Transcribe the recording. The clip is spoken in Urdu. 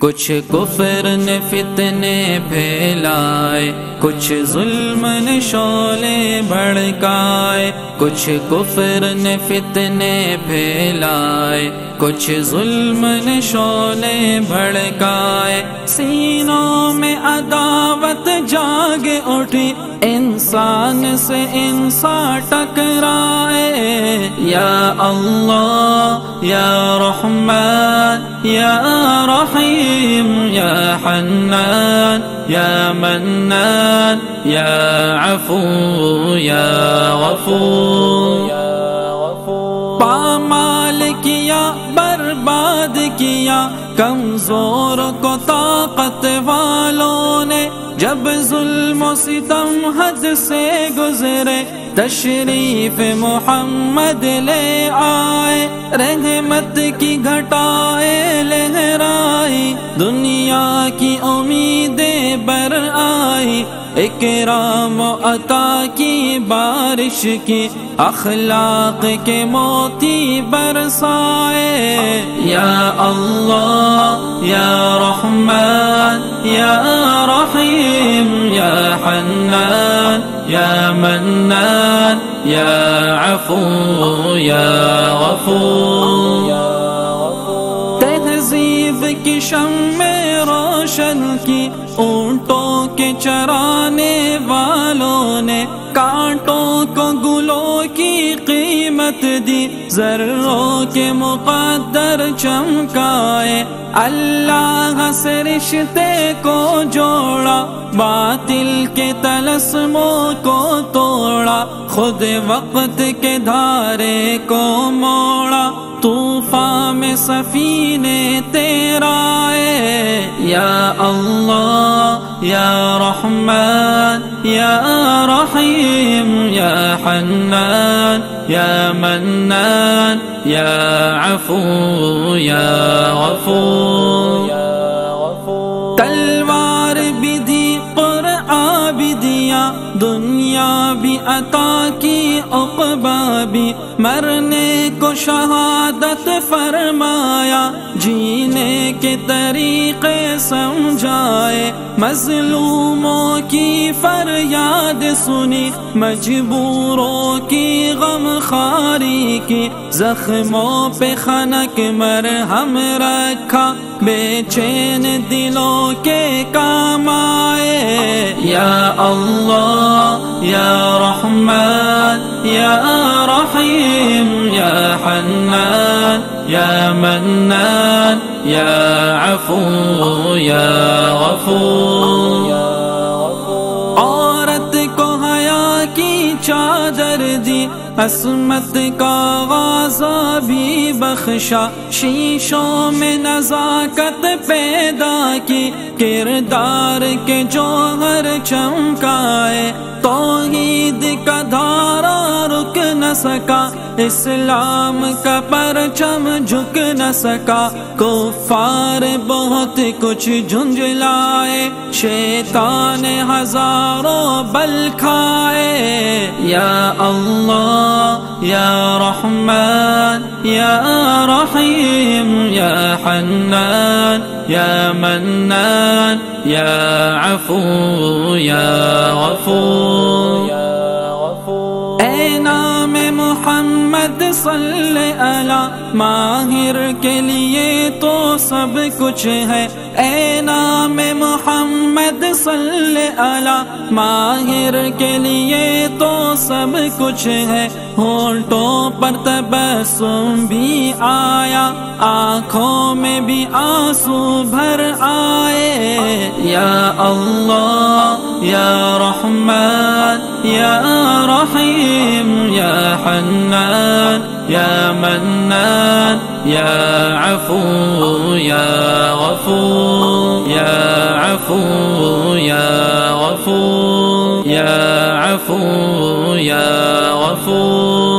کچھ کفر نے فتنے پھیلائے، کچھ ظلم نے شولے بھڑکائے، کچھ کفر نے فتنے پھیلائے، کچھ ظلم نے شولے بھڑکائے۔ سینوں میں عداوت جاگ اٹھی، انسان سے انسان ٹکرائے۔ یا اللہ، یا رحمان یا رحیم یا حنان یا منان یا عفو یا غفور. پامال کیا برباد کیا، کمزور کو طاقت والوں نے جب ظلم و ستم حد سے گزرے تشریف محمد لے آئے، رحمت کی گھٹائے لہرائی دنیا کی امیدیں بر آئی اکرام و عطا کی بارش کی اخلاق کے موتی برسائے۔ یا اللہ، یا رحمان یا رحیم، یا حنان، یا منان۔ یا عفو یا غفور تہذیب کی شم میں روشن کی، اونٹوں کے چرانے والوں نے کانٹوں کو گلوں کی قیمت دی، ذروں کے مقدر چمکائے۔ اللہ سے رشتے کو جوڑا، باطل کے تلسموں کو توڑا۔ خود وقت کے دھارے کو موڑا۔ طوفان میں سفینے تیرا ہے۔ یا اللہ يا رحمن يا رحيم يا حنان يا منان يا عفو يا غفور. دنیا بھی عطا کی عقبہ بھی مرنے کو شہادت فرمایا، جینے کے طریقے سمجھائے، مظلوموں کی فریاد سنی، مجبوروں کی غم خاری کی، زخموں پہ خنک مر ہم رکھا، بے چین دلوں کے کام آئے اللہ یا رحمان یا رحیم یا حنان یا منان یا عفو یا غفور. عورت کو حیا کی چادر دی، عصمت کا غازہ بھی بخشا، شیشوں میں نزاکت پیدا کی کردار کے جوہر چمکائے توحید کا دھار رک نہ سکا اسلام کا پرچم جھک نہ سکا کفار بہت کچھ جھنجھلائے شیطان ہزاروں بل کھائے یا اللہ یا رحمان یا رحیم یا حنان یا منان یا عفو یا محمد صلی ماہر کے لیے تو سب کچھ ہے۔ اے نام محمد صلی اللہ، ماہر کے لیے تو سب کچھ ہے۔ ہونٹوں پر تبسم بھی آیا، آنکھوں میں بھی آنسو بھر آئے۔ یا اللہ، یا رحمان یا رحیم، یا حنان يا منان يا عفو يا غفو يا عفو يا غفو يا عفو يا غفور